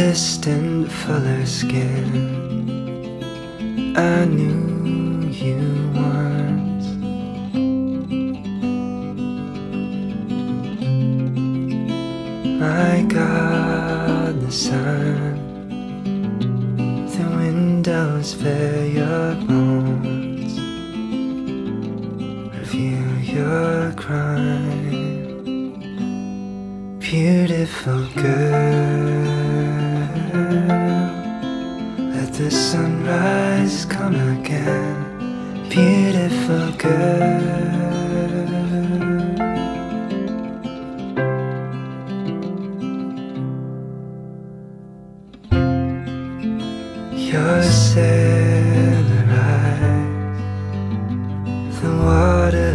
distant fuller skin. I knew you once. My God, the sun The windows fill your bones. Reveal your crime. Beautiful girl. Let the sunrise come again. Beautiful girl. Your sailor eyes The water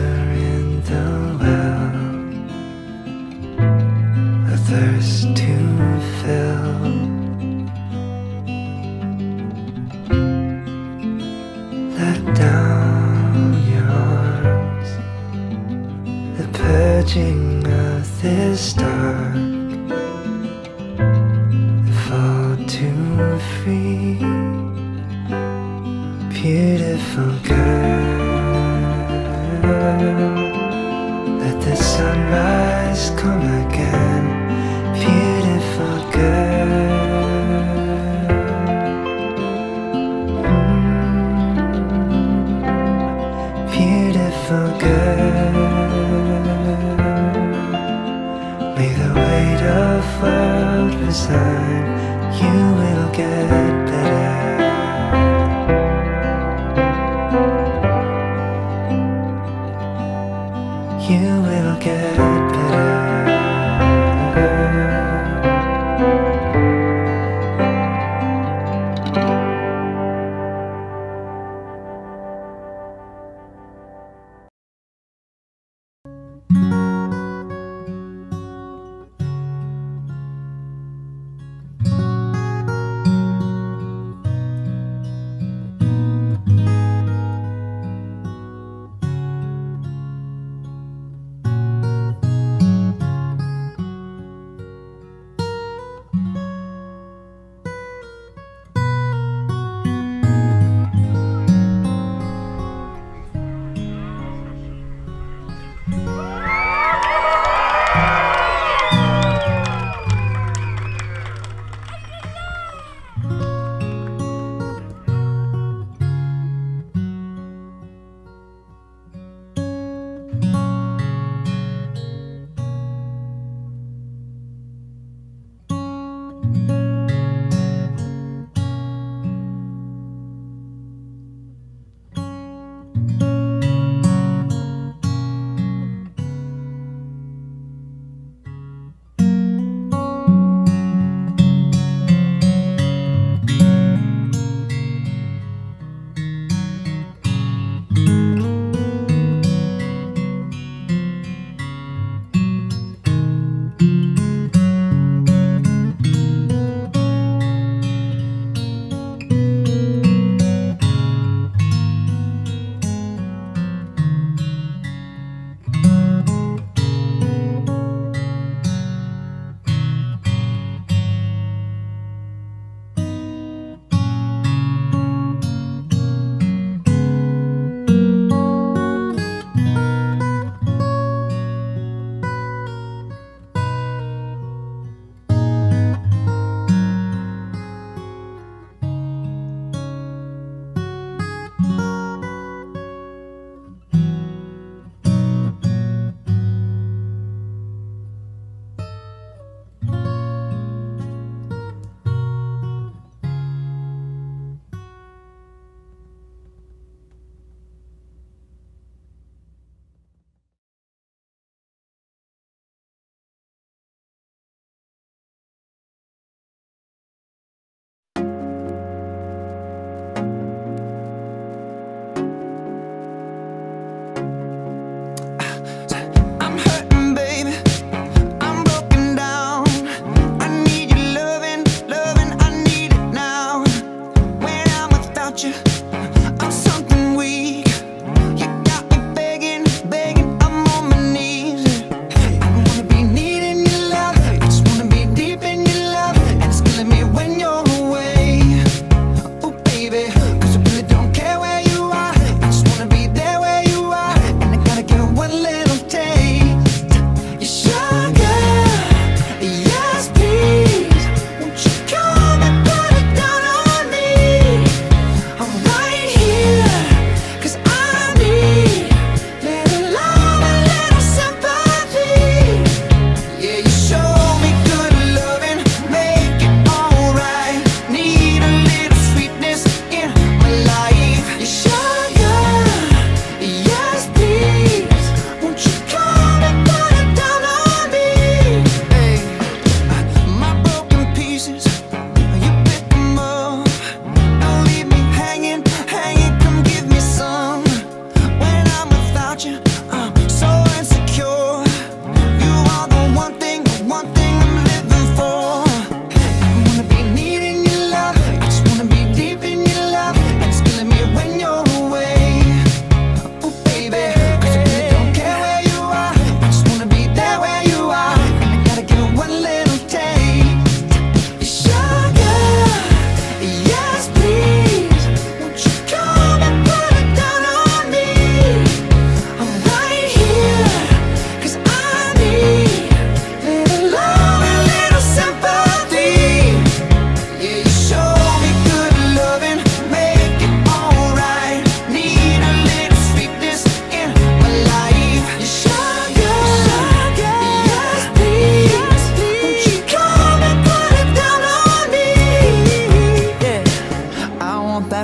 free, beautiful girl. Let the sunrise come again, beautiful girl. Mm. Beautiful girl. May the weight of world resign. You will get better. You will get better.